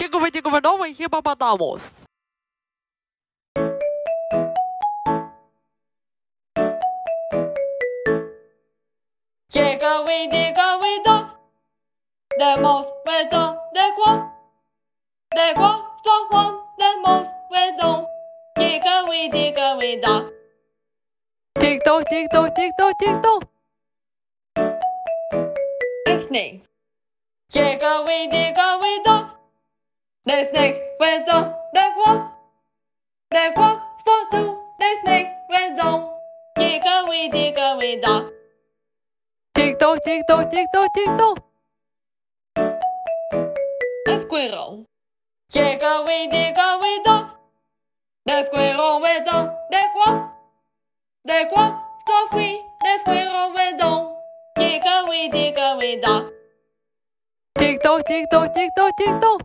Chicos, no, y matamos. Digga we digga we dog. The moth with the the quack. The quack the one the moth with dog. Digga we dog. Tick tock, tick tock, tick tock, tick tock. We digga we dog. The snake went down, they walk, they walk, so too. They snake went down, dig away, dig away, dog. Tick tock, tick tock, tick tock, tick tock. The squirrel. Dig away, dig away, dog. The squirrel went down, they walk, they walk, so free. The squirrel went down, dig away, dig away, dog. Tick tock, tick tock, tick tock, tick tock.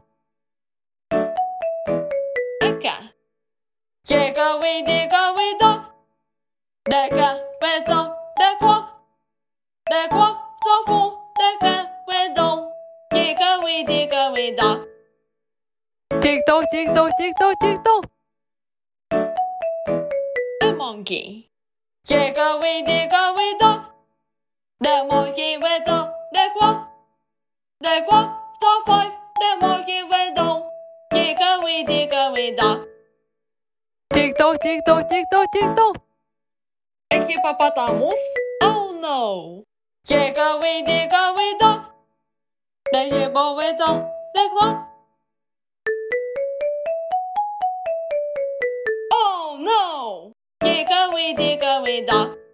Digga we digga we dog. They can wait dog. They quack. They quack so full. They can wait dog. Digga we digga we dog. Tick tock, tick tock, tick tock, tick tock. A monkey. Digga we digga we dog. The monkey wait dog. They quack. They quack so five. The monkey wait dog. Digga we digga we dog. TikTok, TikTok, TikTok, TikTok. Ekipa patamız. Oh no. Kick away, kick away dog. They give away dog. The clock. Oh no. Kick away, kick away dog.